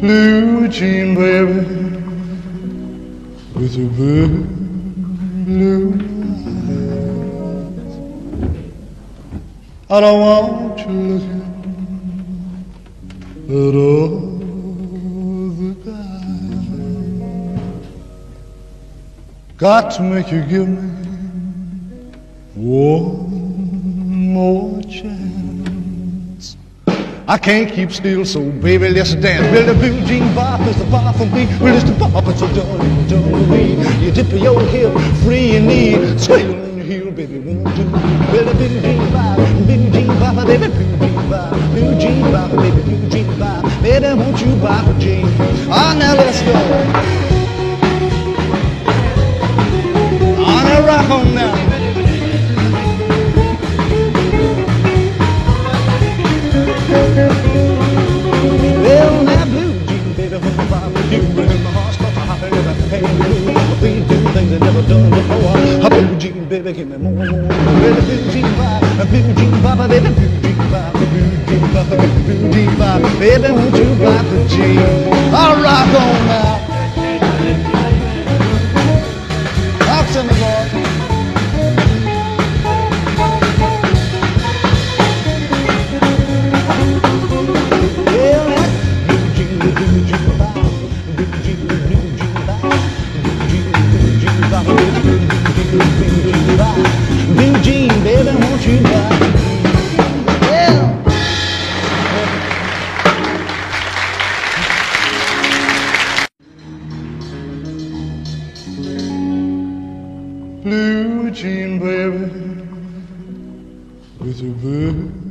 blue jean baby with your blue, blue eyes. I don't want you looking at all guys. Got to make you give me one more chance. I can't keep still, so baby, let's dance. Billy Blue Jean Bop is the bar for me. Well, it's the bop, it's a darling, darling. You dip your hip, free your knee, swing on your heel, baby, won't do. Billy Blue Jean Bop, Blue Jean Bop, baby, Blue Jean Bop, Blue Jean Bop, baby, Blue Jean Bop. Baby, won't you bop a jean? Ah, now let's go. Ah, now rock on now. Do things I never done before. A blue jean, baby, give me more. Baby, blue jean a blue jean bop, baby, blue jean bop, blue jean baby, blue jean bop. Baby, won't you bop the jean? Blue jean, baby, won't you buy? Yeah. Blue jean, baby, with your blue.